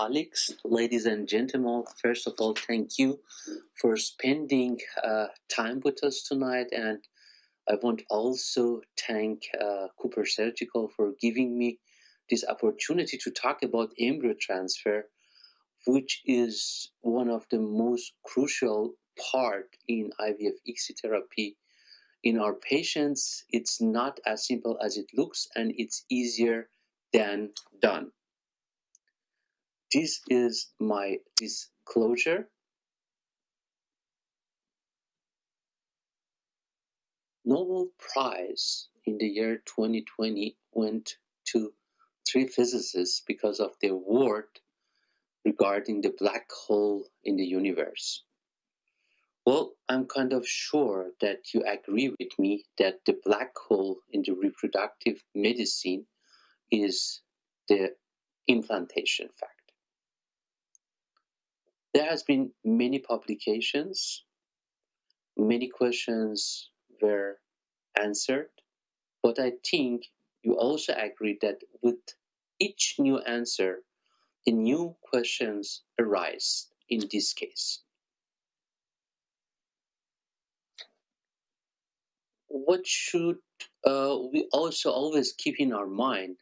colleagues, ladies and gentlemen, first of all, thank you for spending uh, time with us tonight. And I want also thank uh, Cooper Surgical for giving me this opportunity to talk about embryo transfer, which is one of the most crucial part in IVF ICSI therapy. In our patients, it's not as simple as it looks, and it's easier than done. This is my disclosure. Nobel Prize in the year 2020 went to three physicists because of their work regarding the black hole in the universe. Well, I'm kind of sure that you agree with me that the black hole in the reproductive medicine is the implantation fact. There has been many publications, many questions were answered, but I think you also agree that with each new answer, the new questions arise in this case. What should uh, we also always keep in our mind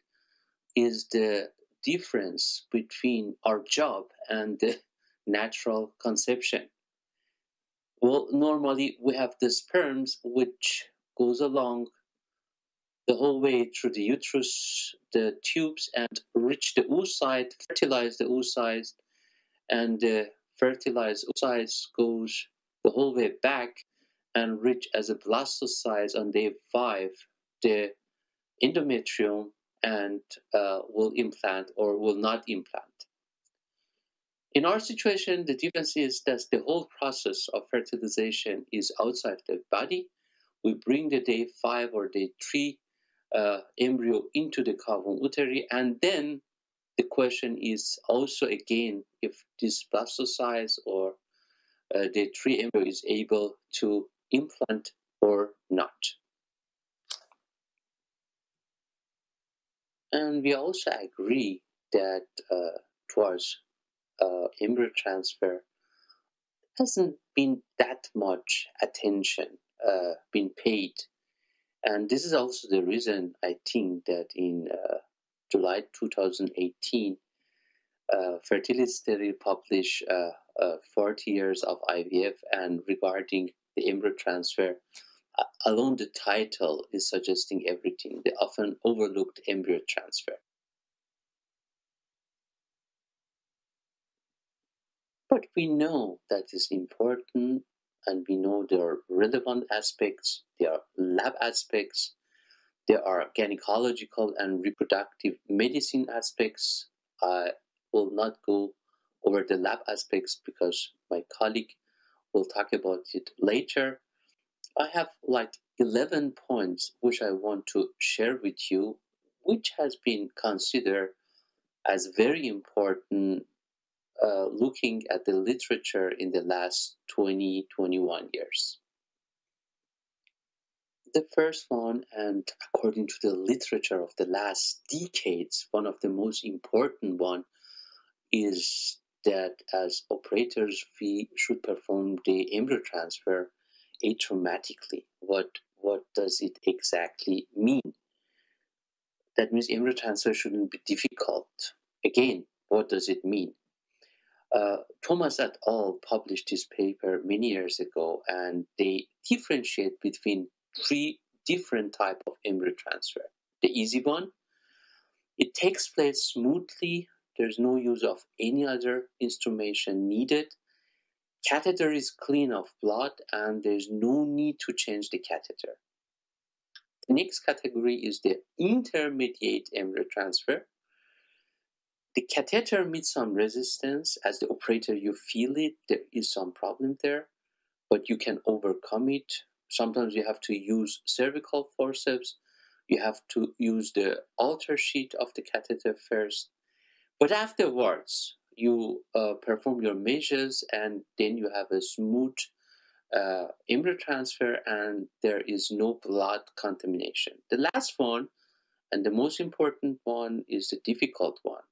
is the difference between our job and the natural conception. Well, normally we have the sperms which goes along the whole way through the uterus, the tubes, and reach the oocyte, fertilize the oocyte, and the fertilized oocyte goes the whole way back and reach as a blastocyst on day five, the endometrium, and uh, will implant or will not implant. In our situation, the difference is that the whole process of fertilization is outside the body. We bring the day five or day three uh, embryo into the cavum uteri, and then the question is also again if this blastocyst or uh, the three embryo is able to implant or not. And we also agree that uh, towards uh, embryo transfer hasn't been that much attention uh, been paid. And this is also the reason I think that in uh, July 2018, uh, Fertility Study published uh, uh, 40 years of IVF and regarding the embryo transfer. alone the title is suggesting everything, the often overlooked embryo transfer. But we know that is important and we know there are relevant aspects, there are lab aspects, there are gynecological and reproductive medicine aspects. I will not go over the lab aspects because my colleague will talk about it later. I have like 11 points which I want to share with you, which has been considered as very important uh, looking at the literature in the last 20, 21 years. The first one, and according to the literature of the last decades, one of the most important one is that as operators, we should perform the embryo transfer atraumatically. What what does it exactly mean? That means embryo transfer shouldn't be difficult. Again, what does it mean? Uh, Thomas et al. published this paper many years ago, and they differentiate between three different type of embryo transfer. The easy one, it takes place smoothly. There's no use of any other instrumentation needed. Catheter is clean of blood, and there's no need to change the catheter. The next category is the intermediate embryo transfer the catheter meets some resistance. As the operator you feel it. There is some problem there but you can overcome it. Sometimes you have to use cervical forceps. You have to use the alter sheet of the catheter first. But afterwards you uh, perform your measures and then you have a smooth uh, embryo transfer and there is no blood contamination. The last one and the most important one is the difficult one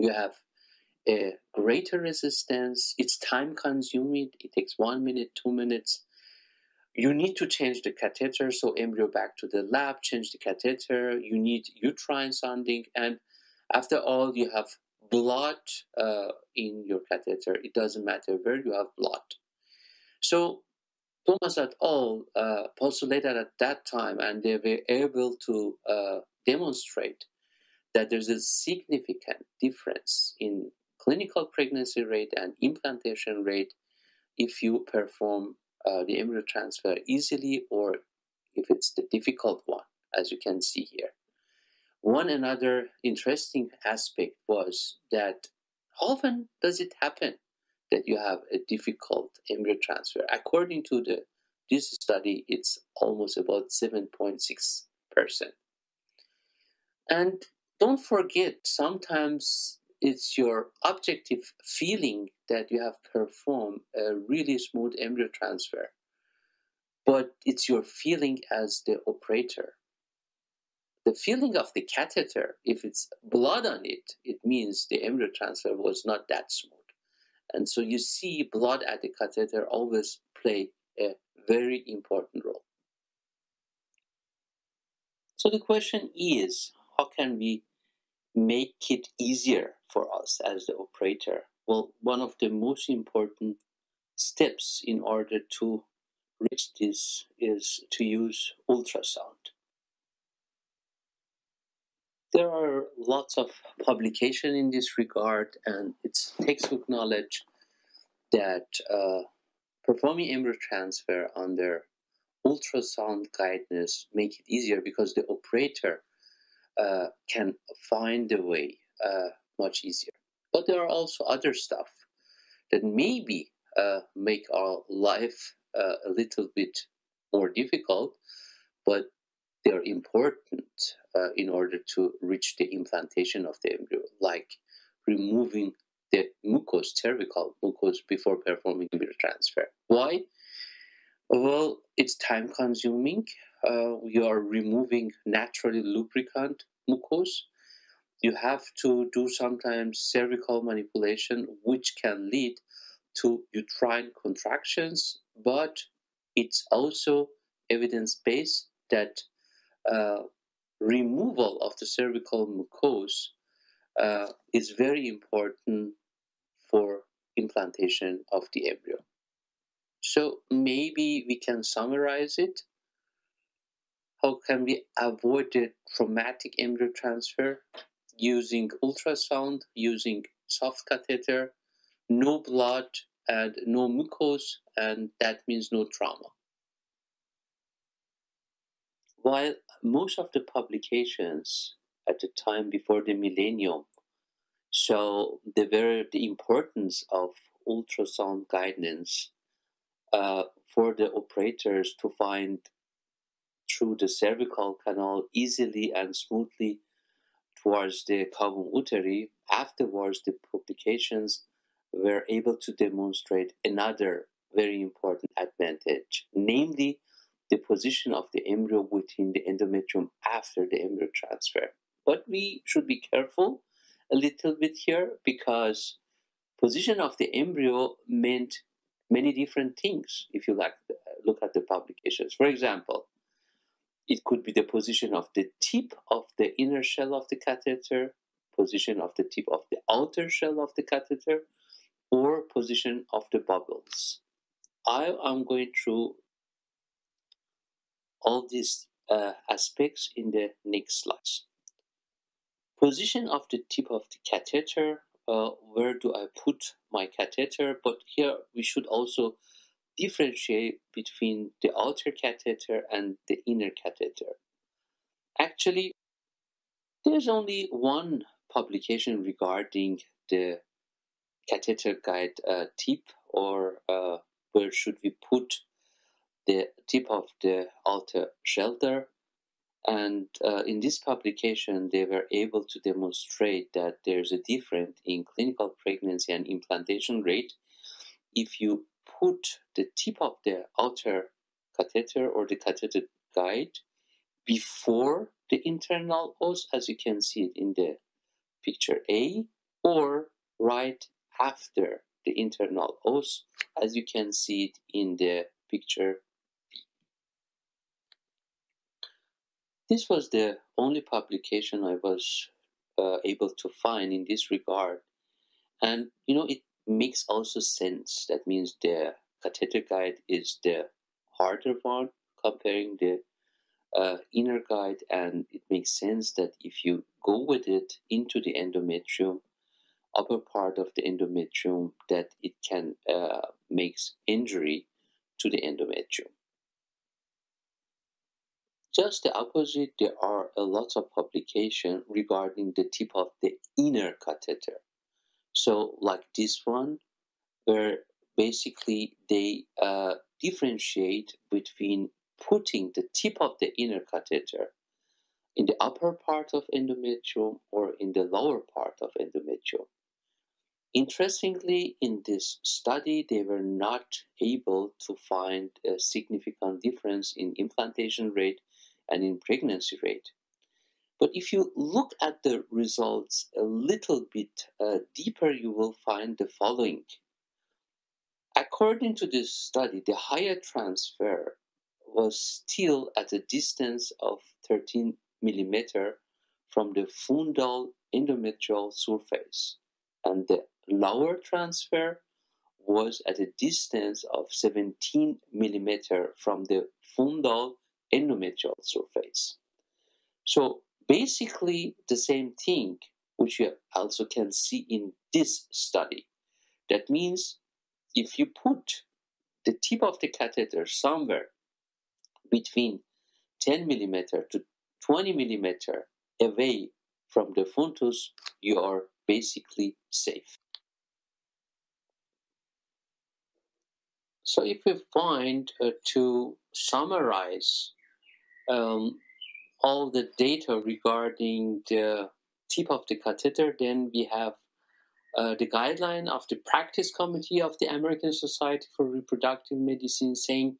you have a greater resistance. It's time consuming. It takes one minute, two minutes. You need to change the catheter, so embryo back to the lab, change the catheter. You need uterine sounding, and after all, you have blood uh, in your catheter. It doesn't matter where you have blood. So Thomas et al. Uh, postulated at that time, and they were able to uh, demonstrate that there's a significant difference in clinical pregnancy rate and implantation rate if you perform uh, the embryo transfer easily or if it's the difficult one, as you can see here. One another interesting aspect was that often does it happen that you have a difficult embryo transfer. According to the this study, it's almost about 7.6%. And don't forget, sometimes it's your objective feeling that you have performed a really smooth embryo transfer, but it's your feeling as the operator. The feeling of the catheter, if it's blood on it, it means the embryo transfer was not that smooth. And so you see blood at the catheter always play a very important role. So the question is, how can we make it easier for us as the operator? Well, one of the most important steps in order to reach this is to use ultrasound. There are lots of publication in this regard, and it's textbook knowledge that uh, performing embryo transfer under ultrasound guidance make it easier because the operator uh, can find the way uh, much easier. But there are also other stuff that maybe uh, make our life uh, a little bit more difficult, but they're important uh, in order to reach the implantation of the embryo, like removing the mucous, cervical mucous, before performing embryo transfer. Why? Well, it's time consuming. Uh, you are removing naturally lubricant mucus. You have to do sometimes cervical manipulation, which can lead to uterine contractions, but it's also evidence based that uh, removal of the cervical mucus uh, is very important for implantation of the embryo. So maybe we can summarize it. How can we avoid the traumatic embryo transfer? Using ultrasound, using soft catheter, no blood and no mucus, and that means no trauma. While most of the publications at the time before the millennium so the very the importance of ultrasound guidance uh, for the operators to find through the cervical canal easily and smoothly towards the cavum uteri. Afterwards, the publications were able to demonstrate another very important advantage, namely the position of the embryo within the endometrium after the embryo transfer. But we should be careful a little bit here because position of the embryo meant many different things if you like look at the publications for example it could be the position of the tip of the inner shell of the catheter position of the tip of the outer shell of the catheter or position of the bubbles i am going through all these uh, aspects in the next slides Position of the tip of the catheter. Uh, where do I put my catheter? But here we should also differentiate between the outer catheter and the inner catheter. Actually, there's only one publication regarding the catheter guide uh, tip or uh, where should we put the tip of the outer shelter and uh, in this publication, they were able to demonstrate that there's a difference in clinical pregnancy and implantation rate if you put the tip of the outer catheter or the catheter guide before the internal os, as you can see it in the picture A, or right after the internal os, as you can see it in the picture B. This was the only publication I was uh, able to find in this regard. And, you know, it makes also sense. That means the catheter guide is the harder one comparing the uh, inner guide and it makes sense that if you go with it into the endometrium upper part of the endometrium that it can uh, makes injury to the endometrium just the opposite, there are a lot of publication regarding the tip of the inner catheter. So, like this one, where basically they uh, differentiate between putting the tip of the inner catheter in the upper part of endometrium or in the lower part of endometrium. Interestingly, in this study, they were not able to find a significant difference in implantation rate and in pregnancy rate. But if you look at the results a little bit uh, deeper, you will find the following. According to this study, the higher transfer was still at a distance of 13 millimeter from the fundal endometrial surface, and the lower transfer was at a distance of 17 millimeter from the fundal endometrial surface. So basically the same thing, which you also can see in this study. That means if you put the tip of the catheter somewhere between 10 millimeter to 20 millimeter away from the fundus, you are basically safe. So if we find uh, to summarize um, all the data regarding the tip of the catheter, then we have uh, the guideline of the practice committee of the American Society for Reproductive Medicine saying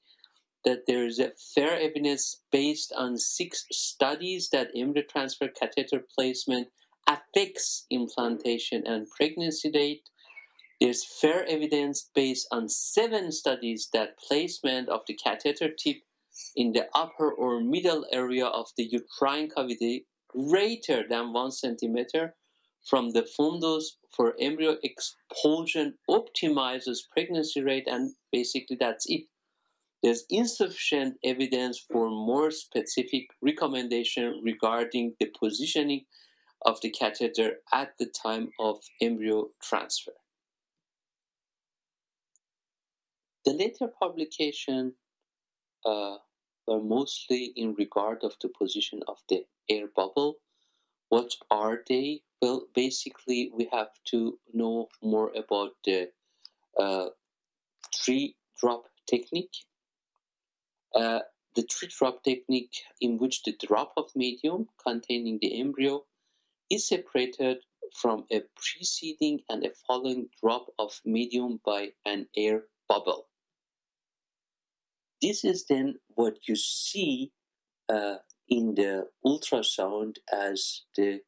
that there is a fair evidence based on six studies that embryo transfer catheter placement affects implantation and pregnancy date. There's fair evidence based on seven studies that placement of the catheter tip in the upper or middle area of the uterine cavity greater than one centimeter from the fundus for embryo expulsion optimizes pregnancy rate and basically that's it. There's insufficient evidence for more specific recommendation regarding the positioning of the catheter at the time of embryo transfer. The later publication uh, were mostly in regard of the position of the air bubble. What are they? Well, basically, we have to know more about the uh, three drop technique. Uh, the three drop technique, in which the drop of medium containing the embryo is separated from a preceding and a following drop of medium by an air bubble. This is then what you see uh, in the ultrasound as the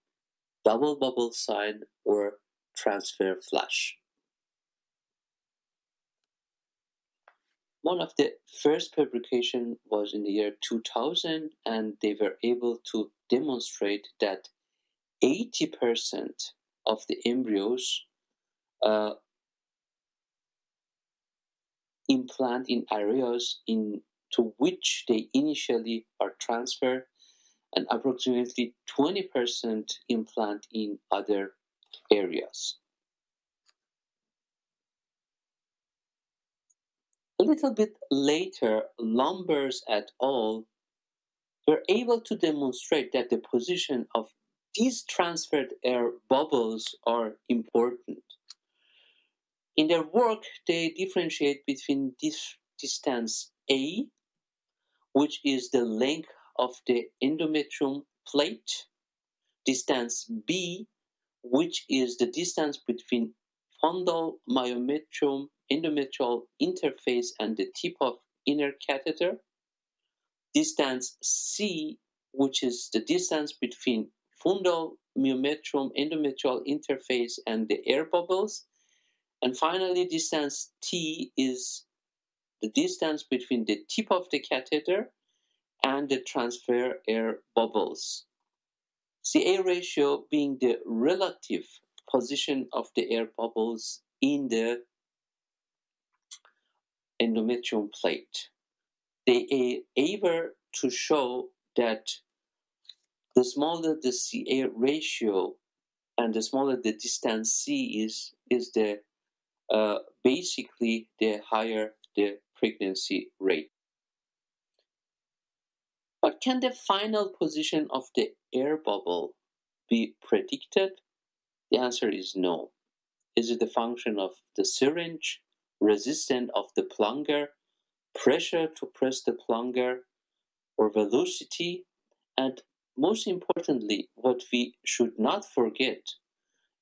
double bubble sign or transfer flash. One of the first publication was in the year 2000 and they were able to demonstrate that 80% of the embryos uh, implant in areas in to which they initially are transferred and approximately 20% implant in other areas. A little bit later, Lambers et al. were able to demonstrate that the position of these transferred air bubbles are important. In their work, they differentiate between this distance A, which is the length of the endometrium plate, distance B, which is the distance between fundal myometrium endometrial interface and the tip of inner catheter, distance C, which is the distance between fundal myometrium endometrial interface and the air bubbles. And finally, distance T is the distance between the tip of the catheter and the transfer air bubbles. CA ratio being the relative position of the air bubbles in the endometrium plate. They are able to show that the smaller the CA ratio and the smaller the distance C is, is the uh, basically the higher the pregnancy rate. But can the final position of the air bubble be predicted? The answer is no. Is it the function of the syringe, resistance of the plunger, pressure to press the plunger, or velocity? And most importantly, what we should not forget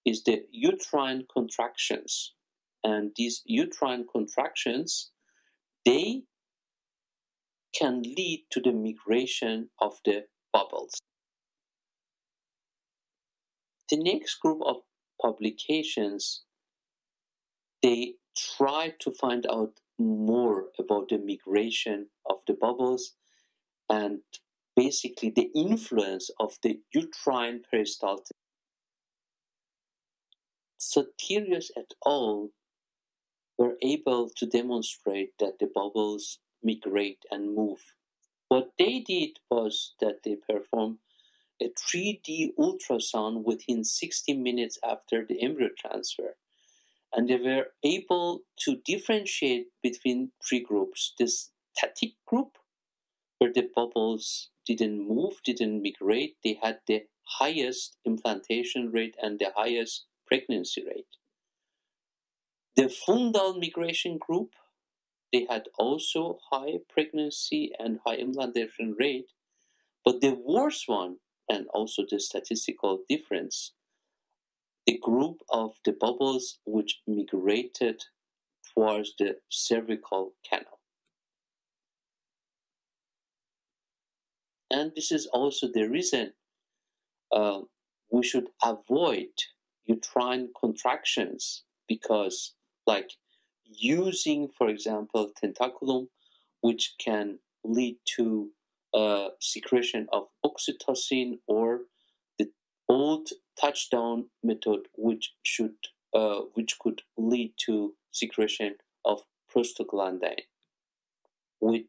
is the uterine contractions. And these uterine contractions, they can lead to the migration of the bubbles. The next group of publications, they try to find out more about the migration of the bubbles and basically the influence of the uterine peristalsis. Sotirios et al. Were able to demonstrate that the bubbles migrate and move. What they did was that they performed a 3D ultrasound within 60 minutes after the embryo transfer. And they were able to differentiate between three groups the static group, where the bubbles didn't move, didn't migrate, they had the highest implantation rate and the highest pregnancy rate. The fundal migration group they had also high pregnancy and high implantation rate. But the worst one, and also the statistical difference, the group of the bubbles which migrated towards the cervical canal. And this is also the reason uh, we should avoid uterine contractions because, like using, for example, tenaculum, which can lead to uh, secretion of oxytocin or the old touchdown method, which should uh, which could lead to secretion of prostaglandin, with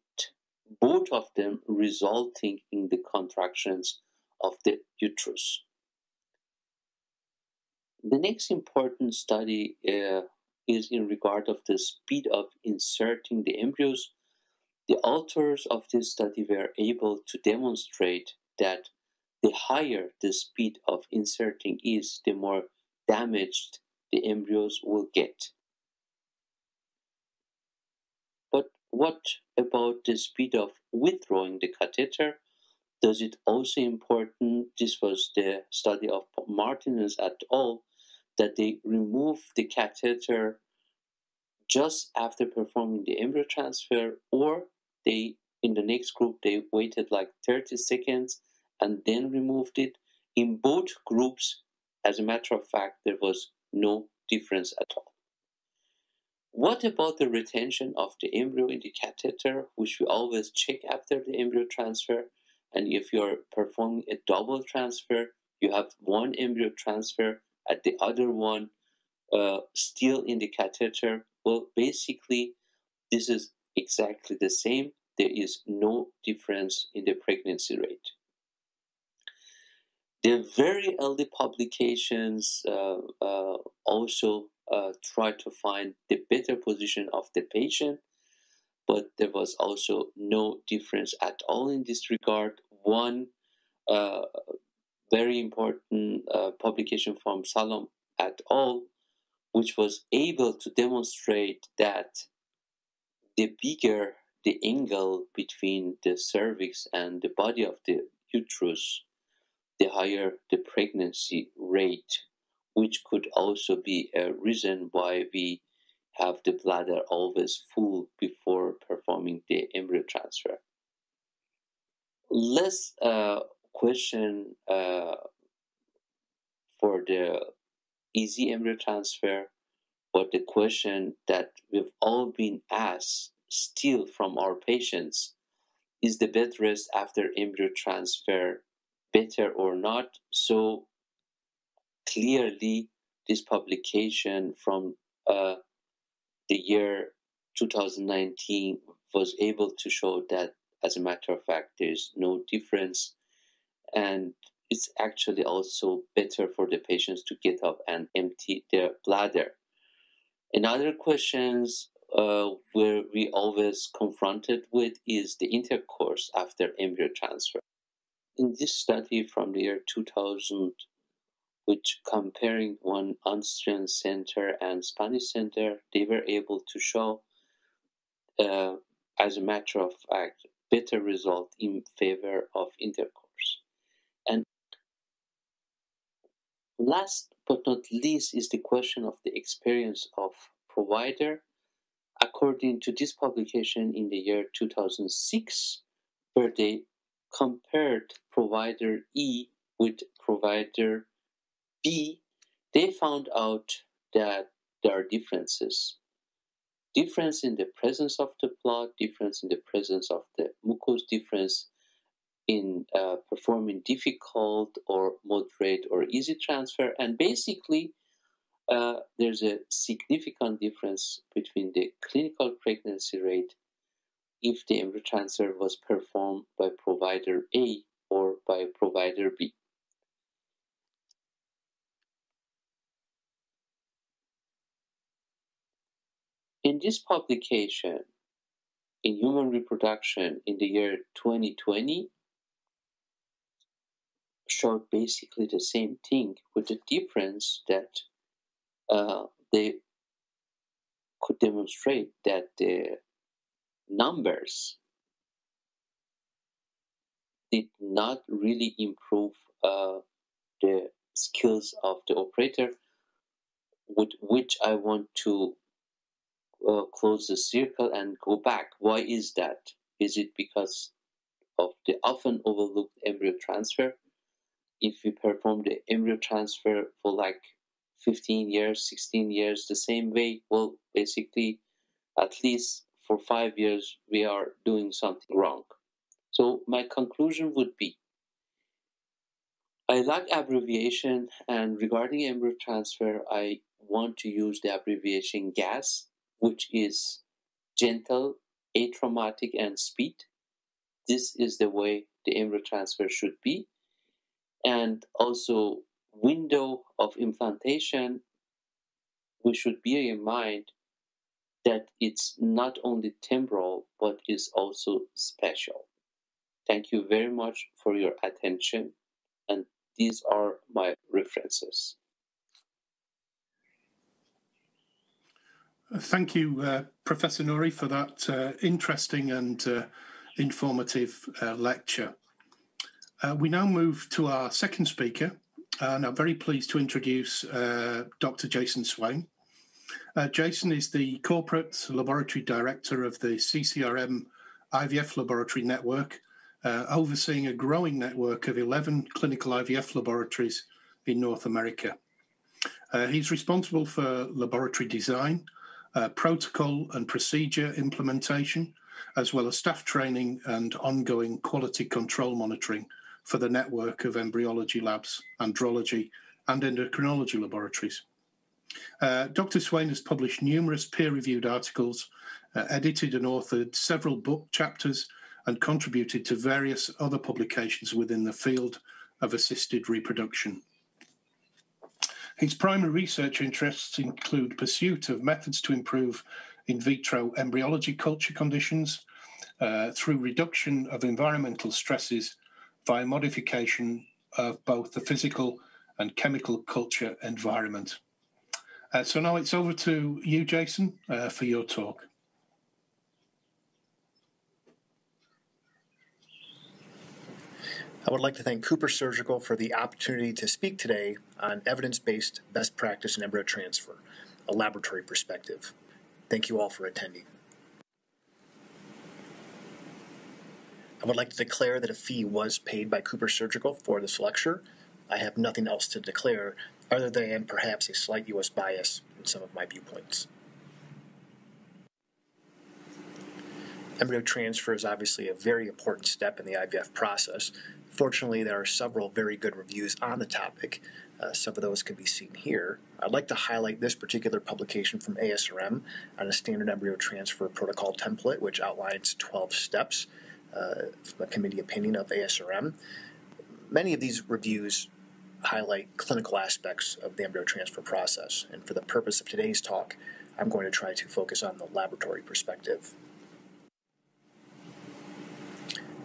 both of them resulting in the contractions of the uterus. The next important study uh, is in regard of the speed of inserting the embryos. The authors of this study were able to demonstrate that the higher the speed of inserting is, the more damaged the embryos will get. But what about the speed of withdrawing the catheter? Does it also important? This was the study of Martinez et al that they remove the catheter just after performing the embryo transfer or they in the next group they waited like 30 seconds and then removed it. In both groups as a matter of fact there was no difference at all. What about the retention of the embryo in the catheter which we always check after the embryo transfer? And if you're performing a double transfer you have one embryo transfer at the other one uh, still in the catheter. Well, basically, this is exactly the same. There is no difference in the pregnancy rate. The very early publications uh, uh, also uh, try to find the better position of the patient, but there was also no difference at all in this regard. One uh, very important uh, publication from Sallam et al., which was able to demonstrate that the bigger the angle between the cervix and the body of the uterus, the higher the pregnancy rate, which could also be a reason why we have the bladder always full before performing the embryo transfer. Let's uh, question uh, for the easy embryo transfer, but the question that we've all been asked still from our patients is the bed rest after embryo transfer better or not? So clearly, this publication from uh, the year 2019 was able to show that, as a matter of fact, there's no difference. And it's actually also better for the patients to get up and empty their bladder. Another questions uh, where we always confronted with is the intercourse after embryo transfer. In this study from the year 2000, which comparing one Austrian center and Spanish center, they were able to show, uh, as a matter of fact, better result in favor of intercourse. And last but not least is the question of the experience of provider. According to this publication in the year 2006, where they compared provider E with provider B, they found out that there are differences. Difference in the presence of the blood, difference in the presence of the mucus, difference in uh, performing difficult or moderate or easy transfer, and basically uh, there's a significant difference between the clinical pregnancy rate if the embryo transfer was performed by provider A or by provider B. In this publication, in Human Reproduction in the year 2020, showed basically the same thing with the difference that uh, they could demonstrate that the numbers did not really improve uh, the skills of the operator, with which I want to uh, close the circle and go back. Why is that? Is it because of the often overlooked embryo transfer? If we perform the embryo transfer for like 15 years, 16 years, the same way, well, basically, at least for five years, we are doing something wrong. So my conclusion would be I like abbreviation, and regarding embryo transfer, I want to use the abbreviation GAS, which is gentle, atraumatic, and speed. This is the way the embryo transfer should be. And also, window of implantation, we should bear in mind that it's not only temporal but is also special. Thank you very much for your attention, and these are my references. Thank you, uh, Professor Nouri, for that uh, interesting and uh, informative uh, lecture. Uh, we now move to our second speaker, and I'm very pleased to introduce uh, Dr. Jason Swain. Uh, Jason is the corporate laboratory director of the CCRM IVF laboratory network, uh, overseeing a growing network of 11 clinical IVF laboratories in North America. Uh, he's responsible for laboratory design, uh, protocol and procedure implementation, as well as staff training and ongoing quality control monitoring for the network of embryology labs, andrology, and endocrinology laboratories. Uh, Dr. Swain has published numerous peer reviewed articles, uh, edited and authored several book chapters, and contributed to various other publications within the field of assisted reproduction. His primary research interests include pursuit of methods to improve in vitro embryology culture conditions uh, through reduction of environmental stresses via modification of both the physical and chemical culture environment. Uh, so now it's over to you, Jason, uh, for your talk. I would like to thank Cooper Surgical for the opportunity to speak today on evidence based best practice in embryo transfer, a laboratory perspective. Thank you all for attending. I would like to declare that a fee was paid by Cooper Surgical for this lecture. I have nothing else to declare other than perhaps a slight U.S. bias in some of my viewpoints. Embryo transfer is obviously a very important step in the IVF process. Fortunately, there are several very good reviews on the topic. Uh, some of those can be seen here. I'd like to highlight this particular publication from ASRM on a standard embryo transfer protocol template, which outlines 12 steps Uh, a committee opinion of ASRM. Many of these reviews highlight clinical aspects of the embryo transfer process, and for the purpose of today's talk, I'm going to try to focus on the laboratory perspective.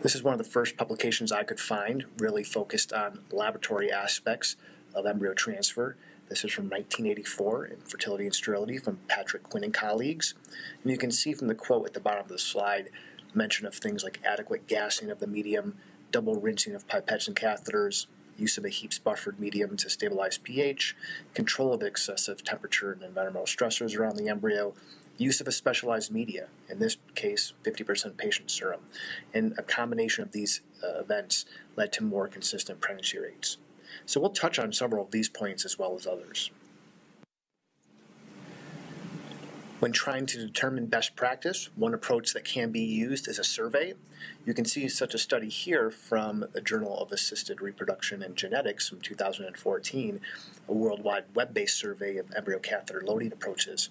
This is one of the first publications I could find really focused on laboratory aspects of embryo transfer. This is from 1984 in Fertility and Sterility from Patrick Quinn and colleagues. And you can see from the quote at the bottom of the slide mention of things like adequate gassing of the medium, double rinsing of pipettes and catheters, use of a HEPES buffered medium to stabilize pH, control of excessive temperature and environmental stressors around the embryo, use of a specialized media, in this case 50% patient serum, and a combination of these uh, events led to more consistent pregnancy rates. So we'll touch on several of these points as well as others. When trying to determine best practice, one approach that can be used is a survey. You can see such a study here from the Journal of Assisted Reproduction and Genetics from 2014, a worldwide web-based survey of embryo catheter loading approaches.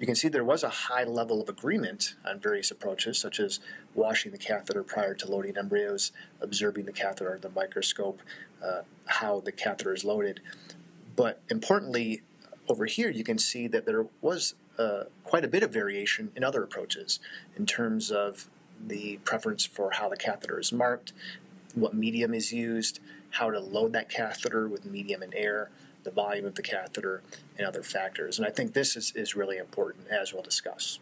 You can see there was a high level of agreement on various approaches, such as washing the catheter prior to loading embryos, observing the catheter under the microscope, uh, how the catheter is loaded. But importantly, over here you can see that there was uh, quite a bit of variation in other approaches in terms of the preference for how the catheter is marked, what medium is used, how to load that catheter with medium and air, the volume of the catheter, and other factors. And I think this is, is really important as we'll discuss.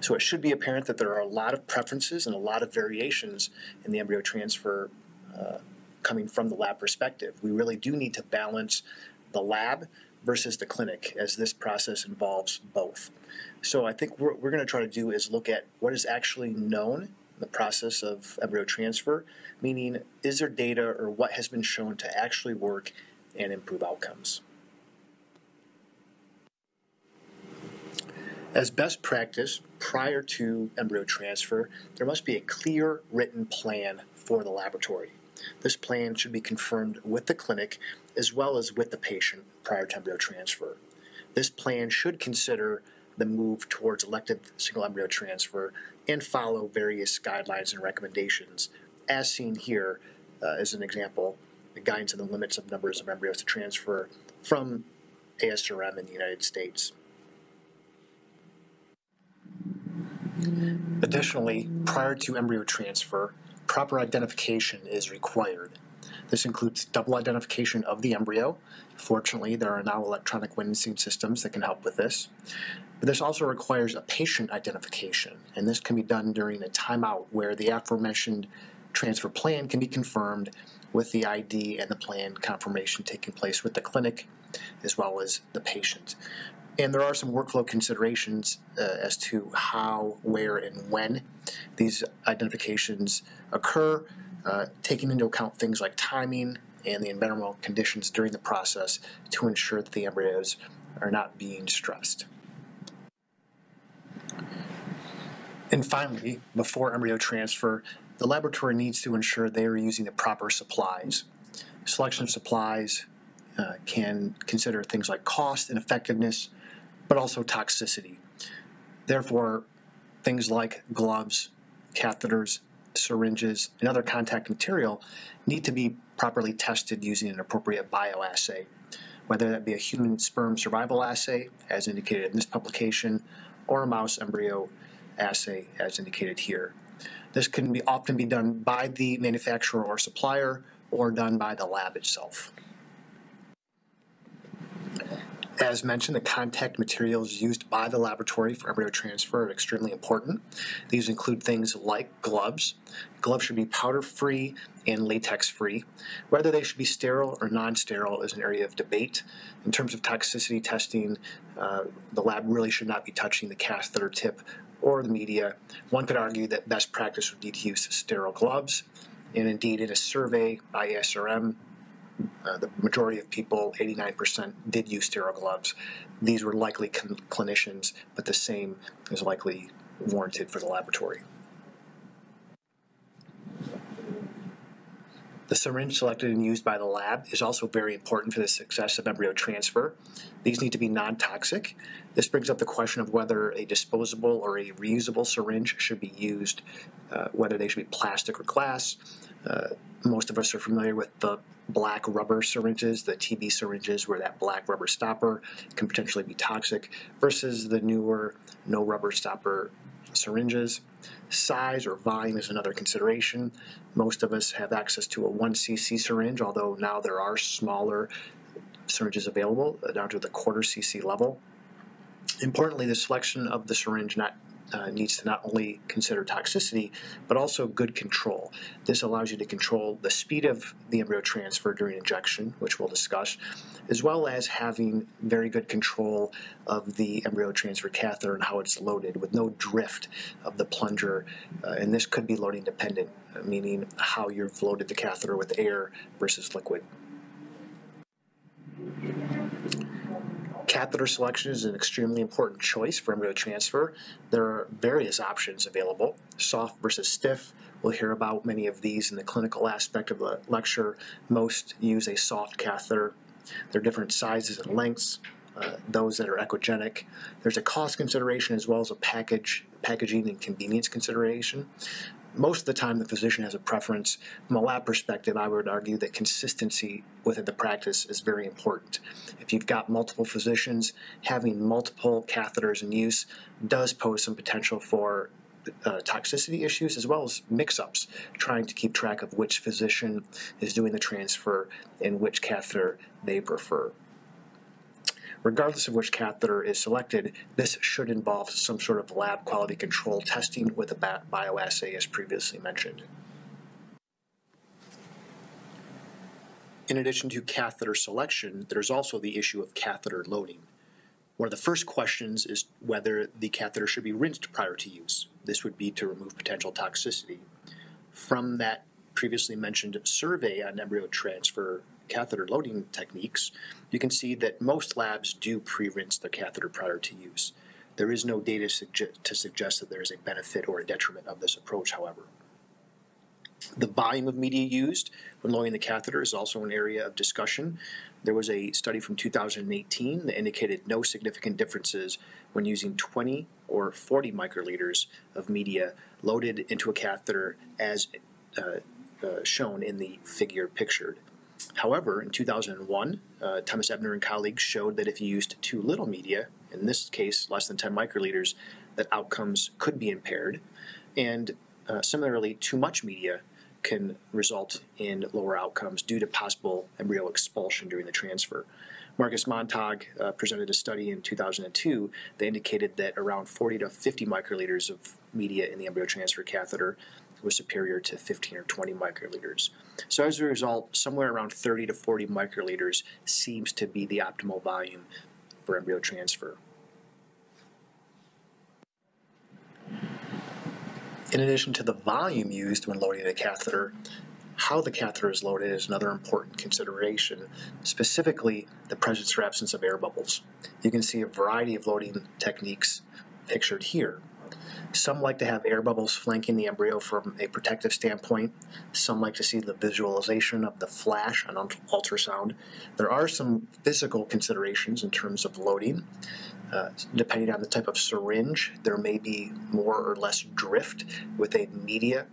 So it should be apparent that there are a lot of preferences and a lot of variations in the embryo transfer uh, coming from the lab perspective. We really do need to balance the lab versus the clinic as this process involves both. So I think what we're going to try to do is look at what is actually known in the process of embryo transfer, meaning is there data or what has been shown to actually work and improve outcomes. As best practice, prior to embryo transfer, there must be a clear written plan for the laboratory. This plan should be confirmed with the clinic as well as with the patient prior to embryo transfer. This plan should consider the move towards elective single embryo transfer and follow various guidelines and recommendations, as seen here uh, as an example, the guidance and the limits of numbers of embryos to transfer from ASRM in the United States. Additionally, prior to embryo transfer, proper identification is required. This includes double identification of the embryo. Fortunately, there are now electronic witnessing systems that can help with this. But this also requires a patient identification, and this can be done during a timeout where the aforementioned transfer plan can be confirmed with the ID and the plan confirmation taking place with the clinic as well as the patient. And there are some workflow considerations uh, as to how, where, and when these identifications occur, uh, taking into account things like timing and the environmental conditions during the process to ensure that the embryos are not being stressed. And finally, before embryo transfer, the laboratory needs to ensure they are using the proper supplies. Selection of supplies uh, can consider things like cost and effectiveness, but also toxicity. Therefore, things like gloves, catheters, syringes, and other contact material need to be properly tested using an appropriate bioassay, whether that be a human sperm survival assay, as indicated in this publication, or a mouse embryo assay, as indicated here. This can be often be done by the manufacturer or supplier, or done by the lab itself. As mentioned, the contact materials used by the laboratory for embryo transfer are extremely important. These include things like gloves. Gloves should be powder free and latex free. Whether they should be sterile or non sterile is an area of debate. In terms of toxicity testing, uh, the lab really should not be touching the catheter tip or the media. One could argue that best practice would be to use sterile gloves, And indeed, in a survey by ASRM, uh, the majority of people, 89%, did use sterile gloves. These were likely clinicians, but the same is likely warranted for the laboratory. The syringe selected and used by the lab is also very important for the success of embryo transfer. These need to be non-toxic. This brings up the question of whether a disposable or a reusable syringe should be used, uh, whether they should be plastic or glass. Uh, most of us are familiar with the black rubber syringes, the TB syringes, where that black rubber stopper can potentially be toxic, versus the newer no rubber stopper syringes. Size or volume is another consideration. Most of us have access to a 1cc syringe, although now there are smaller syringes available uh, down to the quarter cc level. Importantly, the selection of the syringe not uh, needs to not only consider toxicity, but also good control. This allows you to control the speed of the embryo transfer during injection, which we'll discuss, as well as having very good control of the embryo transfer catheter and how it's loaded with no drift of the plunger. Uh, and this could be loading dependent, uh, meaning how you've loaded the catheter with air versus liquid. Catheter selection is an extremely important choice for embryo transfer. There are various options available, soft versus stiff. We'll hear about many of these in the clinical aspect of the lecture. Most use a soft catheter. There are different sizes and lengths, uh, those that are echogenic. There's a cost consideration as well as a package, packaging and convenience consideration most of the time the physician has a preference. From a lab perspective, I would argue that consistency within the practice is very important. If you've got multiple physicians, having multiple catheters in use does pose some potential for uh, toxicity issues as well as mix-ups, trying to keep track of which physician is doing the transfer and which catheter they prefer. Regardless of which catheter is selected, this should involve some sort of lab quality control testing with a bioassay as previously mentioned. In addition to catheter selection, there's also the issue of catheter loading. One of the first questions is whether the catheter should be rinsed prior to use. This would be to remove potential toxicity. From that previously mentioned survey on embryo transfer catheter loading techniques, you can see that most labs do pre-rinse their catheter prior to use. There is no data suge to suggest that there is a benefit or a detriment of this approach, however. The volume of media used when loading the catheter is also an area of discussion. There was a study from 2018 that indicated no significant differences when using 20 or 40 microliters of media loaded into a catheter as uh, uh, shown in the figure pictured. However, in 2001, uh, Thomas Ebner and colleagues showed that if you used too little media, in this case less than 10 microliters, that outcomes could be impaired. And uh, similarly, too much media can result in lower outcomes due to possible embryo expulsion during the transfer. Markus Montag uh, presented a study in 2002 that indicated that around 40 to 50 microliters of media in the embryo transfer catheter was superior to 15 or 20 microliters. So as a result, somewhere around 30 to 40 microliters seems to be the optimal volume for embryo transfer. In addition to the volume used when loading the catheter, how the catheter is loaded is another important consideration, specifically the presence or absence of air bubbles. You can see a variety of loading techniques pictured here. Some like to have air bubbles flanking the embryo from a protective standpoint. Some like to see the visualization of the flash on ultrasound. There are some physical considerations in terms of loading. Uh, depending on the type of syringe, there may be more or less drift with a media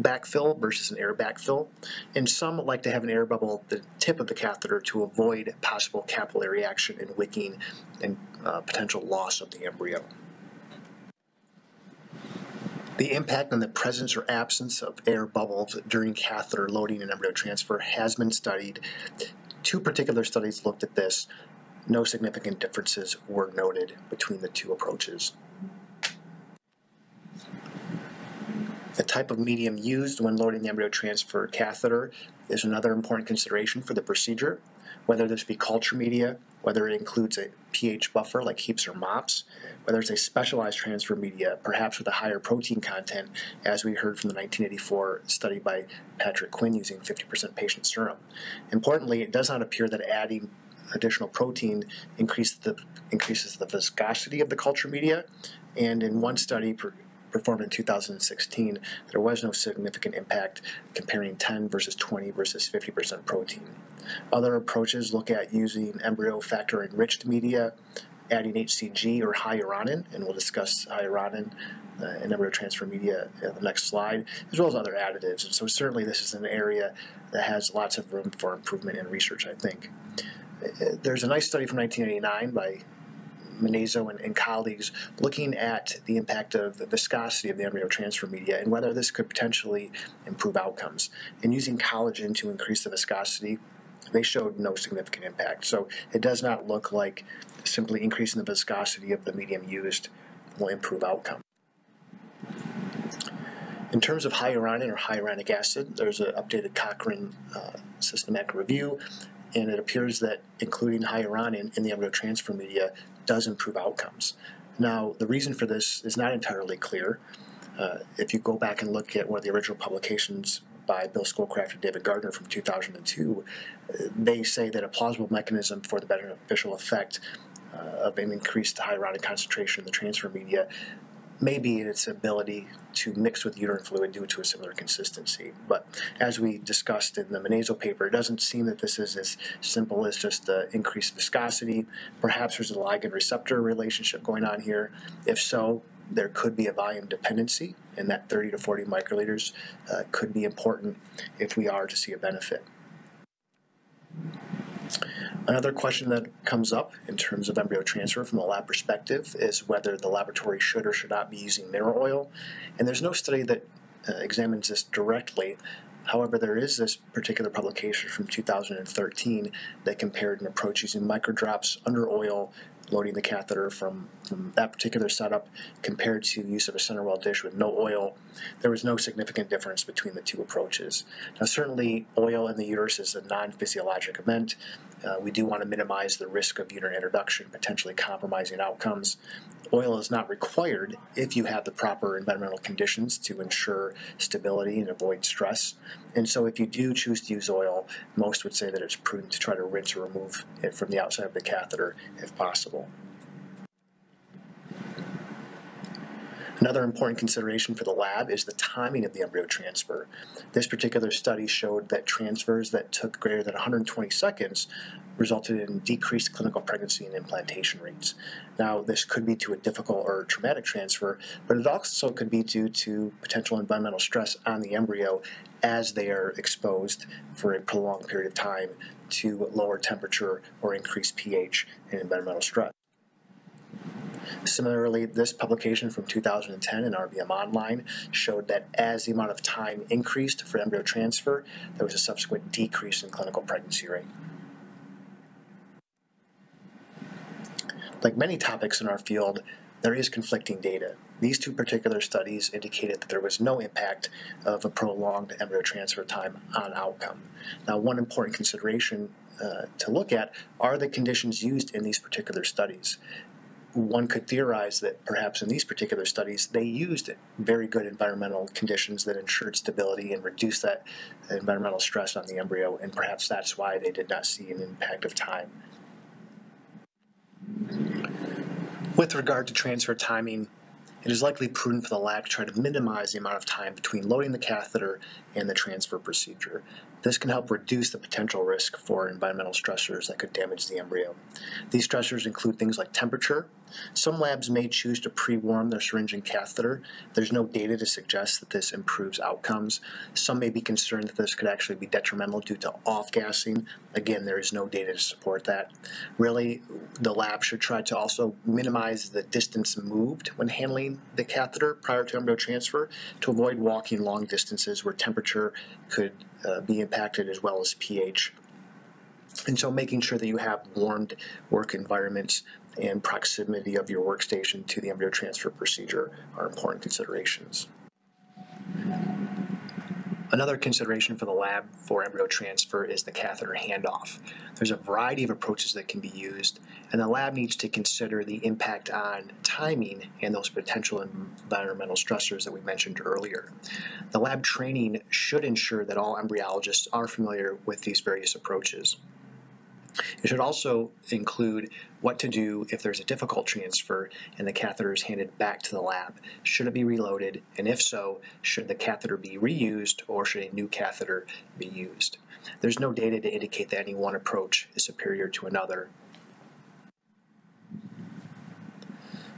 backfill versus an air backfill. And some like to have an air bubble at the tip of the catheter to avoid possible capillary action and wicking and uh, potential loss of the embryo. The impact on the presence or absence of air bubbles during catheter loading and embryo transfer has been studied. Two particular studies looked at this. No significant differences were noted between the two approaches. The type of medium used when loading the embryo transfer catheter is another important consideration for the procedure, whether this be culture media whether it includes a pH buffer like HEPES or MOPS, whether it's a specialized transfer media, perhaps with a higher protein content, as we heard from the 1984 study by Patrick Quinn using 50% patient serum. Importantly, it does not appear that adding additional protein increases the, increases the viscosity of the culture media, and in one study per, performed in 2016, there was no significant impact comparing 10 versus 20 versus 50% protein. Other approaches look at using embryo factor enriched media, adding HCG or hyaluronan, and we'll discuss hyaluronan uh, in embryo transfer media in the next slide, as well as other additives. And so certainly this is an area that has lots of room for improvement in research, I think. Uh, there's a nice study from 1989 by Menezes and, and, colleagues looking at the impact of the viscosity of the embryo transfer media and whether this could potentially improve outcomes. And using collagen to increase the viscosity, they showed no significant impact. So it does not look like simply increasing the viscosity of the medium used will improve outcome. In terms of hyaluronan or hyaluronic acid, there's an updated Cochrane uh, systematic review, and it appears that including hyaluronan in the embryo transfer media does improve outcomes. Now, the reason for this is not entirely clear. Uh, if you go back and look at one of the original publications by Bill Schoolcraft and David Gardner from 2002, uh, they say that a plausible mechanism for the beneficial effect uh, of an increased hyaluronic concentration in the transfer media may be its ability to mix with uterine fluid due to a similar consistency. But as we discussed in the Menezes paper, it doesn't seem that this is as simple as just the increased viscosity. Perhaps there's a ligand receptor relationship going on here. If so, there could be a volume dependency, and that 30 to 40 microliters uh, could be important if we are to see a benefit. Another question that comes up in terms of embryo transfer from a lab perspective is whether the laboratory should or should not be using mineral oil. And there's no study that uh, examines this directly. However, there is this particular publication from 2013 that compared an approach using microdrops under oil loading the catheter from, from that particular setup compared to use of a center well dish with no oil, there was no significant difference between the two approaches. Now, certainly, oil in the uterus is a non physiologic event. Uh, we do want to minimize the risk of uterine introduction, potentially compromising outcomes. Oil is not required if you have the proper environmental conditions to ensure stability and avoid stress. And so, if you do choose to use oil, most would say that it's prudent to try to rinse or remove it from the outside of the catheter if possible. Another important consideration for the lab is the timing of the embryo transfer. This particular study showed that transfers that took greater than 120 seconds resulted in decreased clinical pregnancy and implantation rates. Now, this could be to a difficult or traumatic transfer, but it also could be due to potential environmental stress on the embryo as they are exposed for a prolonged period of time to lower temperature or increased pH and environmental stress. Similarly, this publication from 2010 in RBM Online showed that as the amount of time increased for embryo transfer, there was a subsequent decrease in clinical pregnancy rate. Like many topics in our field, there is conflicting data. These two particular studies indicated that there was no impact of a prolonged embryo transfer time on outcome. Now, one important consideration uh, to look at are the conditions used in these particular studies one could theorize that perhaps in these particular studies they used very good environmental conditions that ensured stability and reduced that environmental stress on the embryo, and perhaps that's why they did not see an impact of time. With regard to transfer timing, it is likely prudent for the lab to try to minimize the amount of time between loading the catheter and the transfer procedure. This can help reduce the potential risk for environmental stressors that could damage the embryo. These stressors include things like temperature. Some labs may choose to pre-warm their syringe and catheter. There's no data to suggest that this improves outcomes. Some may be concerned that this could actually be detrimental due to off-gassing. Again, there is no data to support that. Really, the lab should try to also minimize the distance moved when handling the catheter prior to embryo transfer to avoid walking long distances where temperature could uh, be impacted as well as pH. And so making sure that you have warmed work environments and proximity of your workstation to the embryo transfer procedure are important considerations. Another consideration for the lab for embryo transfer is the catheter handoff. There's a variety of approaches that can be used, and the lab needs to consider the impact on timing and those potential environmental stressors that we mentioned earlier. The lab training should ensure that all embryologists are familiar with these various approaches. It should also include what to do if there's a difficult transfer and the catheter is handed back to the lab. Should it be reloaded? And if so, should the catheter be reused or should a new catheter be used? There's no data to indicate that any one approach is superior to another.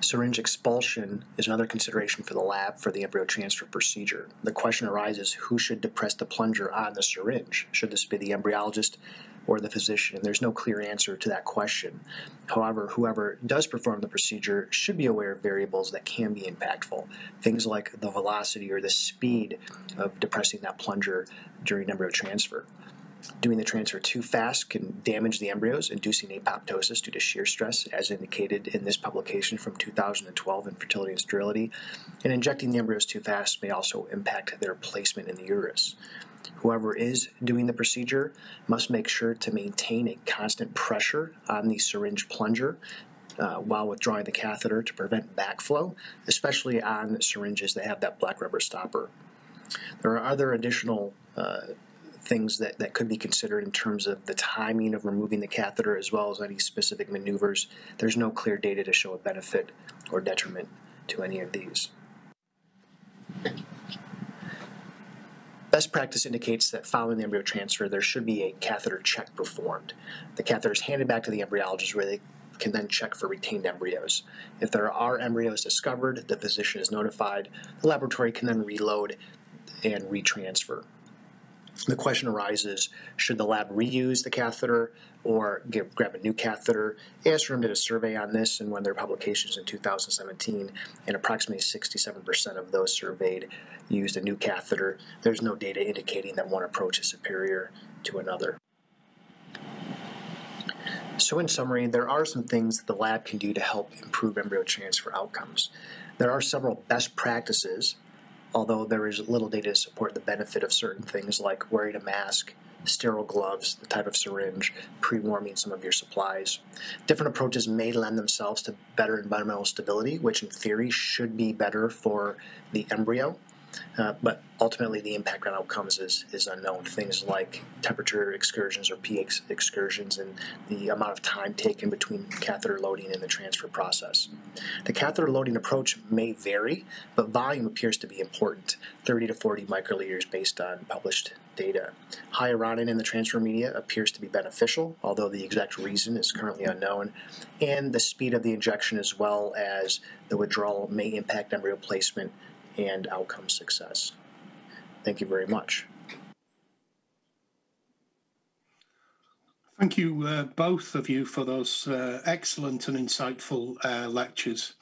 Syringe expulsion is another consideration for the lab for the embryo transfer procedure. The question arises who should depress the plunger on the syringe? Should this be the embryologist or the physician? And there's no clear answer to that question. However, whoever does perform the procedure should be aware of variables that can be impactful. Things like the velocity or the speed of depressing that plunger during embryo transfer. Doing the transfer too fast can damage the embryos, inducing apoptosis due to shear stress, as indicated in this publication from 2012 in Fertility and Sterility. And injecting the embryos too fast may also impact their placement in the uterus. Whoever is doing the procedure must make sure to maintain a constant pressure on the syringe plunger uh, while withdrawing the catheter to prevent backflow, especially on syringes that have that black rubber stopper. There are other additional uh, things that, that could be considered in terms of the timing of removing the catheter as well as any specific maneuvers. There's no clear data to show a benefit or detriment to any of these. Best practice indicates that following the embryo transfer, there should be a catheter check performed. The catheter is handed back to the embryologist where they can then check for retained embryos. If there are embryos discovered, the physician is notified. The laboratory can then reload and retransfer. The question arises should the lab reuse the catheter or get, grab a new catheter? ASRM did a survey on this in one of their publications in 2017, and approximately 67% of those surveyed used a new catheter. There's no data indicating that one approach is superior to another. So, in summary, there are some things that the lab can do to help improve embryo transfer outcomes. There are several best practices although there is little data to support the benefit of certain things like wearing a mask, sterile gloves, the type of syringe, pre-warming some of your supplies. Different approaches may lend themselves to better environmental stability, which in theory should be better for the embryo. Uh, but ultimately, the impact on outcomes is, is unknown. Things like temperature excursions or pH excursions and the amount of time taken between catheter loading and the transfer process. The catheter loading approach may vary, but volume appears to be important 30 to 40 microliters based on published data. Hyaluronan in the transfer media appears to be beneficial, although the exact reason is currently unknown, and the speed of the injection as well as the withdrawal may impact embryo placement and outcome success. Thank you very much. Thank you, uh, both of you, for those uh, excellent and insightful uh, lectures.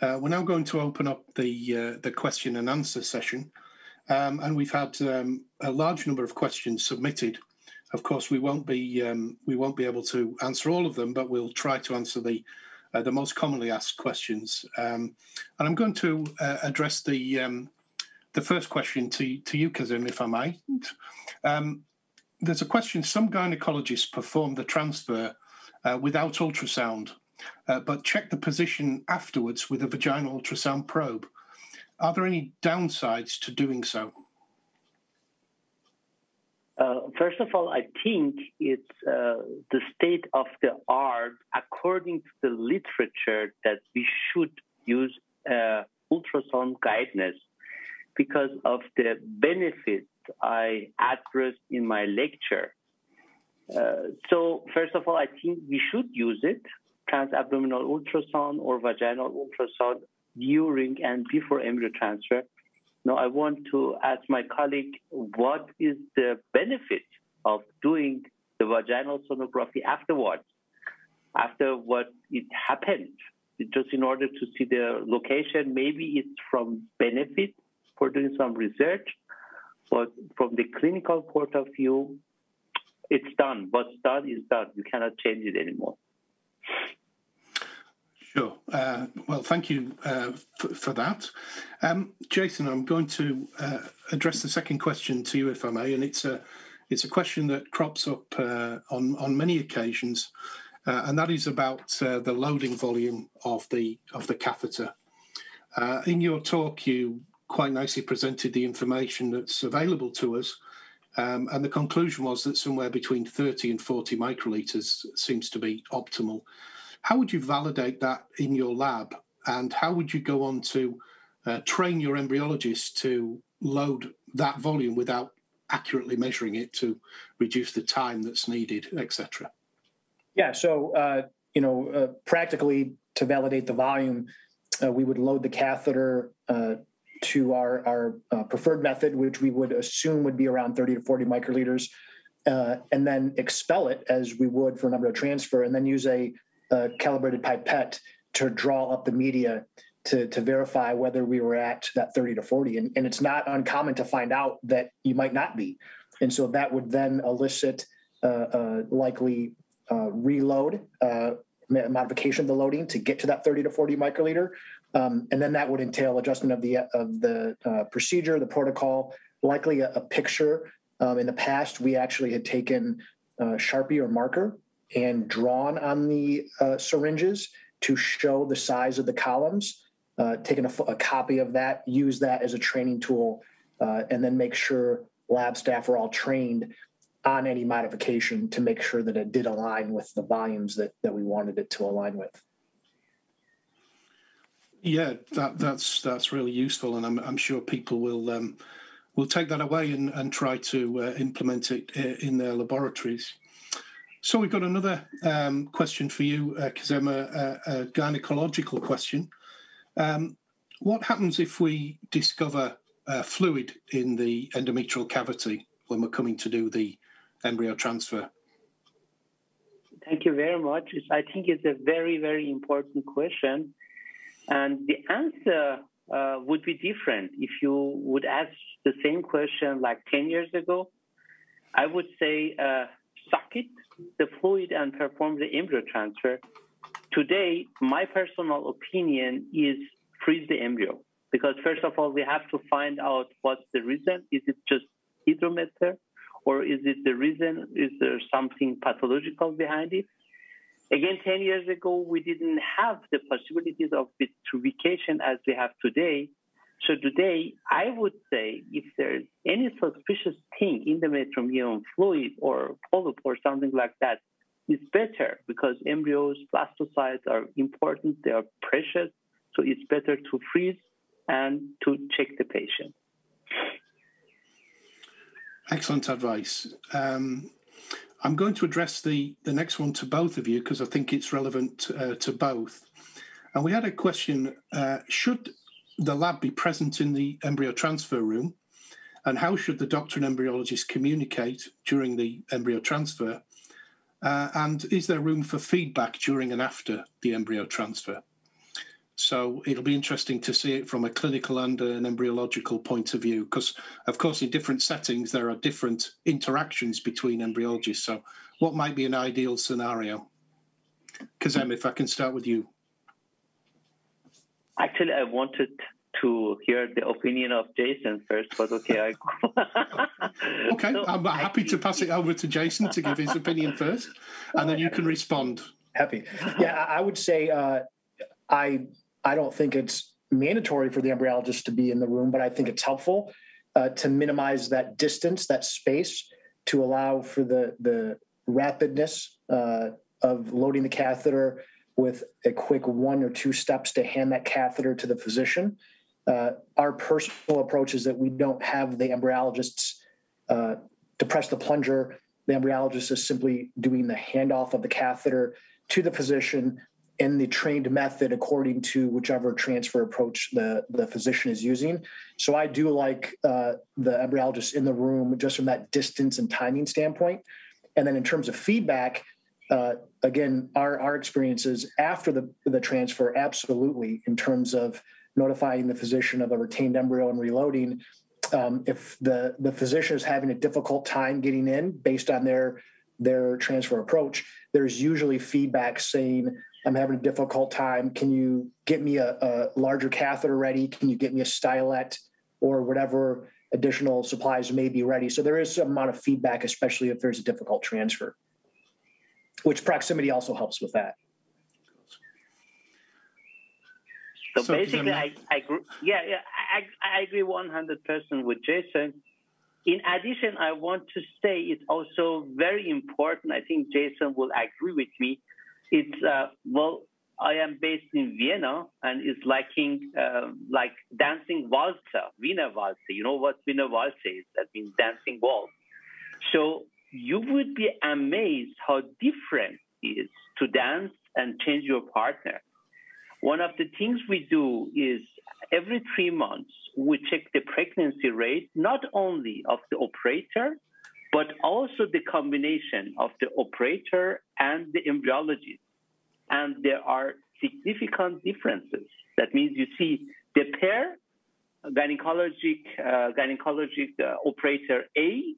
Uh, we're now going to open up the uh, the question and answer session, um, and we've had um, a large number of questions submitted. Of course, we won't be um, we won't be able to answer all of them, but we'll try to answer the uh, the most commonly asked questions. Um, and I'm going to uh, address the um, the first question to, to you, Kazem, if I might. Um, there's a question some gynecologists perform the transfer uh, without ultrasound, uh, but check the position afterwards with a vaginal ultrasound probe. Are there any downsides to doing so? Uh, first of all, I think it's uh, the state of the art, according to the literature, that we should use uh, ultrasound guidance because of the benefits I addressed in my lecture. Uh, so, first of all, I think we should use it transabdominal ultrasound or vaginal ultrasound during and before embryo transfer now, I want to ask my colleague what is the benefit of doing the vaginal sonography afterwards, after what it happened, just in order to see the location. Maybe it's from benefit for doing some research, but from the clinical point of view, it's done. What's done is done. You cannot change it anymore. Sure. Uh, well, thank you uh, for, for, that. Um, Jason, I'm going to uh, address the second question to you, if I may, and it's a it's a question that crops up uh, on on many occasions, uh, and that is about uh, the loading volume of the of the catheter. in your talk, you quite nicely presented the information that's available to us, um, and the conclusion was that somewhere between 30 and 40 microliters seems to be optimal. How would you validate that in your lab? And how would you go on to uh, train your embryologists to load that volume without accurately measuring it to reduce the time that's needed, etc.? Yeah, so uh, you know, uh, practically to validate the volume, uh, we would load the catheter uh, to our our uh, preferred method, which we would assume would be around 30 to 40 microliters, and then expel it as we would for a number of transfer, and then use a a calibrated pipette to draw up the media to, to verify whether we were at that 30 to 40. And, and it's not uncommon to find out that you might not be. And so that would then elicit uh, uh, likely uh, reload, uh, modification of the loading to get to that 30 to 40 microliter. Um, and then that would entail adjustment of the of the uh, procedure, the protocol, likely a, a picture. Um, in the past, we actually had taken uh, Sharpie or marker and drawn on the uh, syringes to show the size of the columns, uh, a, a, copy of that, use that as a training tool, uh, and then make sure lab staff are all trained on any modification to make sure that it did align with the volumes that, that we wanted it to align with. Yeah, that, that's that's really useful, and I'm, I'm sure people will um, will take that away and, and try to uh, implement it uh, in their laboratories. So we've got another um, question for you, uh, Kazema, a, a gynecological question. Um, what happens if we discover uh, fluid in the endometrial cavity when we're coming to do the embryo transfer? Thank you very much. I think it's a very, very important question. And the answer uh, would be different if you would ask the same question like 10 years ago. I would say, uh, suck it the fluid and perform the embryo transfer. Today, my personal opinion is freeze the embryo because first of all, we have to find out what's the reason. Is it just hydrometra or is it the reason? Is there something pathological behind it? Again, 10 years ago, we didn't have the possibilities of vitrification as we have today. So today, I would say if there's any suspicious thing in the metrometrium fluid or polyp or something like that, it's better because embryos, blastocytes are important, they are precious. So it's better to freeze and to check the patient. Excellent advice. Um, I'm going to address the, the next one to both of you because I think it's relevant uh, to both. And we had a question uh, Should the lab be present in the embryo transfer room? And how should the doctor and embryologist communicate during the embryo transfer? Uh, and is there room for feedback during and after the embryo transfer? So it'll be interesting to see it from a clinical and an embryological point of view, because of course in different settings there are different interactions between embryologists. So what might be an ideal scenario? Kazem, if I can start with you. Actually, I wanted to hear the opinion of Jason first, but okay. I... okay, so I'm happy to pass it over to Jason to give his opinion first, and then you can respond. Happy. Yeah, I would say uh, I I don't think it's mandatory for the embryologist to be in the room, but I think it's helpful uh, to minimize that distance, that space, to allow for the the rapidness uh, of loading the catheter with a quick one or two steps to hand that catheter to the physician. Uh, our personal approach is that we don't have the embryologists uh, depress the plunger. The embryologist is simply doing the handoff of the catheter to the physician in the trained method according to whichever transfer approach the, the physician is using. So I do like uh, the embryologist in the room just from that distance and timing standpoint. And then in terms of feedback, uh, again, our, our experiences after the, the transfer, absolutely, in terms of notifying the physician of a retained embryo and reloading. Um, if the, the physician is having a difficult time getting in based on their their transfer approach, there's usually feedback saying I'm having a difficult time. Can you get me a, a larger catheter ready? Can you get me a stylet or whatever additional supplies may be ready? So there is some amount of feedback, especially if there's a difficult transfer, which proximity also helps with that. So, so basically, I, I agree, yeah, yeah, I, I agree 100% with Jason. In addition, I want to say it's also very important. I think Jason will agree with me. It's uh, well, I am based in Vienna, and it's liking uh, like dancing waltz, Wiener Waltz. You know what Wiener Waltz is? That means dancing waltz. So you would be amazed how different it is to dance and change your partner. One of the things we do is every three months, we check the pregnancy rate, not only of the operator, but also the combination of the operator and the embryologist. And there are significant differences. That means you see the pair, gynecologic, uh, gynecologic uh, operator A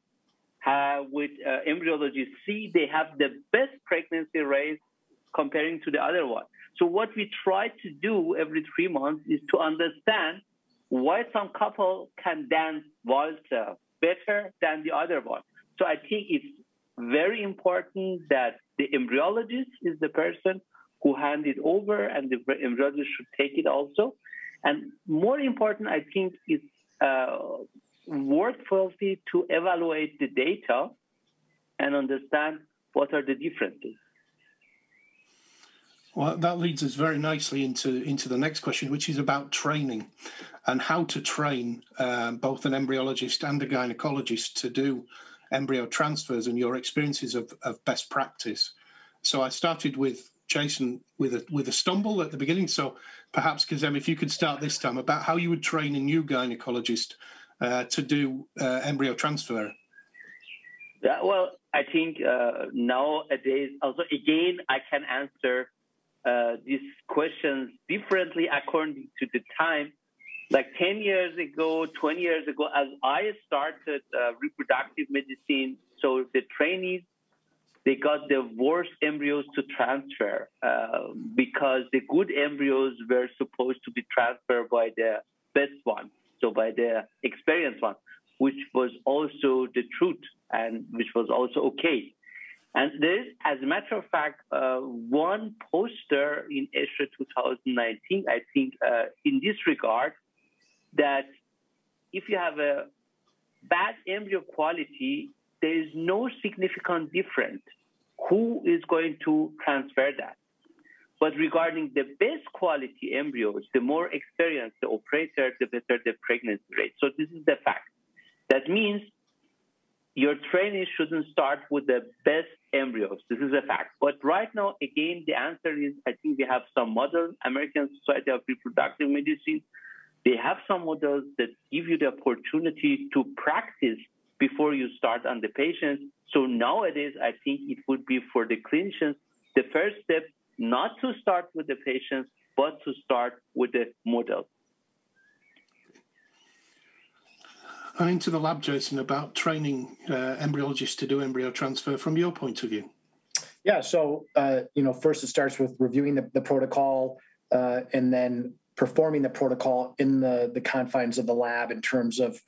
uh, with embryologist see they have the best pregnancy rate comparing to the other one. So what we try to do every three months is to understand why some couple can dance waltz better than the other one. So I think it's very important that the embryologist is the person who hand it over and the embryologist should take it also. And more important, I think, is uh, worthwhilely to evaluate the data and understand what are the differences. Well, that leads us very nicely into into the next question, which is about training and how to train um, both an embryologist and a gynecologist to do embryo transfers and your experiences of, of best practice. So I started with Jason with a with a stumble at the beginning. So perhaps, Kazem, if you could start this time about how you would train a new gynecologist uh, to do uh, embryo transfer. Yeah, well, I think uh, nowadays, also again, I can answer uh, these questions differently according to the time. Like 10 years ago, 20 years ago, as I started uh, reproductive medicine, so the trainees, they got the worst embryos to transfer because the good embryos were supposed to be transferred by the best one, so by the experienced one, which was also the truth and which was also okay. And there's, as a matter of fact, uh, one poster in ESHRE 2019, I think, uh, in this regard, that if you have a bad embryo quality, there is no significant difference who is going to transfer that. But regarding the best quality embryos, the more experienced the operator, the better the pregnancy rate. So this is the fact. That means your training shouldn't start with the best embryos. This is a fact. But right now, again, the answer is I think we have some models, American Society of Reproductive Medicine. They have some models that give you the opportunity to practice before you start on the patients. So nowadays, I think it would be for the clinicians the first step not to start with the patients, but to start with the model. and into the lab, Jason, about training uh, embryologists to do embryo transfer from your point of view? Yeah, so uh, you know, first it starts with reviewing the, the protocol uh, and then performing the protocol in the the confines of the lab in terms of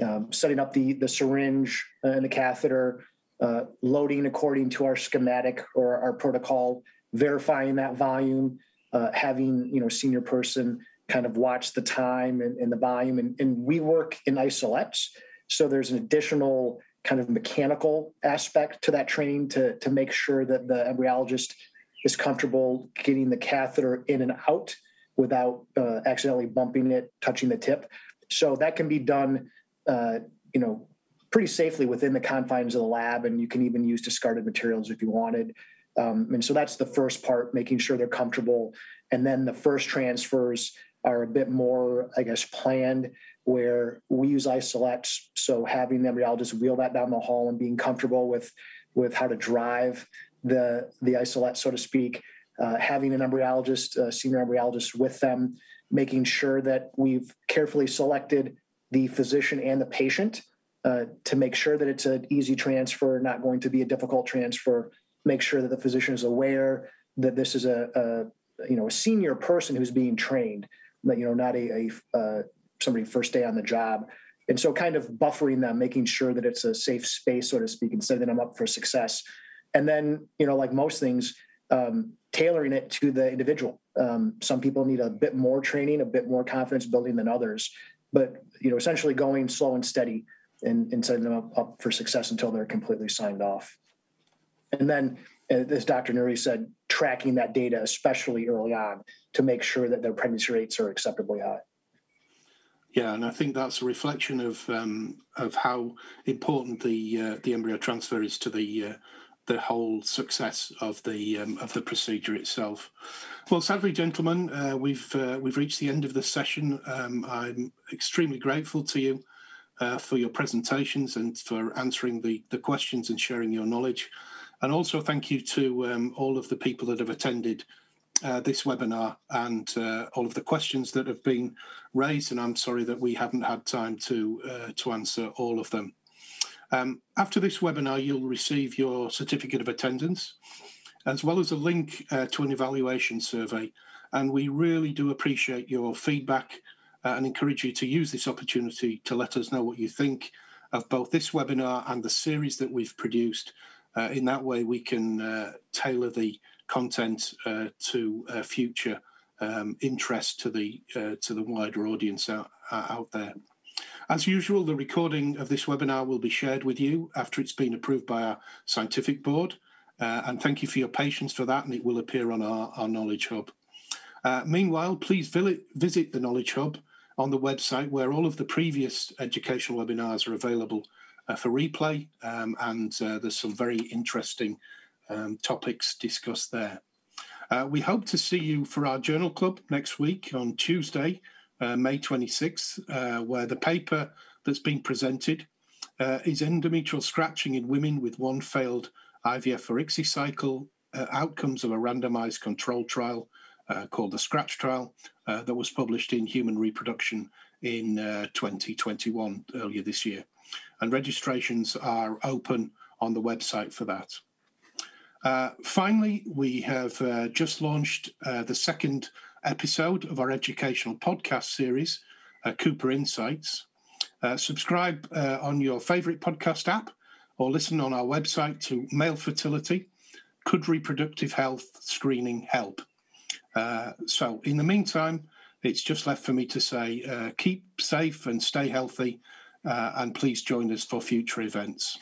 um, setting up the the syringe and the catheter, uh, loading according to our schematic or our protocol, verifying that volume, uh, having you know senior person kind of watch the time and, and the volume. And, and, we work in isolettes. So there's an additional kind of mechanical aspect to that training to, to make sure that the embryologist is comfortable getting the catheter in and out without uh, accidentally bumping it, touching the tip. So that can be done, uh, you know, pretty safely within the confines of the lab, and you can even use discarded materials if you wanted. Um, and so that's the first part, making sure they're comfortable. And then the first transfers are a bit more, I guess, planned where we use isolettes. So having the embryologist wheel that down the hall and being comfortable with with how to drive the the isolette, so to speak, uh, having an embryologist, a senior embryologist with them, making sure that we've carefully selected the physician and the patient uh, to make sure that it's an easy transfer, not going to be a difficult transfer. Make sure that the physician is aware that this is a, a you know a senior person who's being trained, you know, not a, a uh, somebody first day on the job. And so, kind of buffering them, making sure that it's a safe space, so to speak, and setting them up for success. And then, you know, like most things, um, tailoring it to the individual. Um, some people need a bit more training, a bit more confidence building than others, but you know, essentially going slow and steady and, and setting them up, up for success until they're completely signed off. And then, as Dr. Nouri said, tracking that data, especially early on, to make sure that their pregnancy rates are acceptably high. Yeah, and I think that's a reflection of um, of how important the uh, the embryo transfer is to the uh, the whole success of the um, of the procedure itself. Well, sadly, gentlemen, uh, we've uh, we've reached the end of the session. Um, I'm extremely grateful to you uh, for your presentations and for answering the the questions and sharing your knowledge, and also thank you to um, all of the people that have attended. Uh, this webinar and uh, all of the questions that have been raised, and I'm sorry that we haven't had time to uh, to answer all of them. Um, after this webinar, you'll receive your certificate of attendance, as well as a link uh, to an evaluation survey. And we really do appreciate your feedback uh, and encourage you to use this opportunity to let us know what you think of both this webinar and the series that we've produced. Uh, in that way, we can uh, tailor the content uh, to uh, future um, interest to the to the wider audience out, out there. As usual, the recording of this webinar will be shared with you after it's been approved by our scientific board. Uh, and thank you for your patience for that, and it will appear on our, our Knowledge Hub. Uh, meanwhile, please visit the Knowledge Hub on the website where all of the previous educational webinars are available uh, for replay, um, and uh, there's some very interesting um, topics discussed there. Uh, we hope to see you for our journal club next week on Tuesday, uh, May 26th, uh, where the paper that's been presented uh, is endometrial scratching in women with one failed IVF for ICSI cycle, uh, outcomes of a randomized control trial uh, called the Scratch Trial uh, that was published in Human Reproduction in 2021, earlier this year. And registrations are open on the website for that. Uh, finally, we have uh, just launched uh, the second episode of our educational podcast series, uh, Cooper Insights. Uh, subscribe uh, on your favorite podcast app or listen on our website to Male Fertility, Could Reproductive Health Screening Help? So, in the meantime, it's just left for me to say keep safe and stay healthy, Uh, and please join us for future events.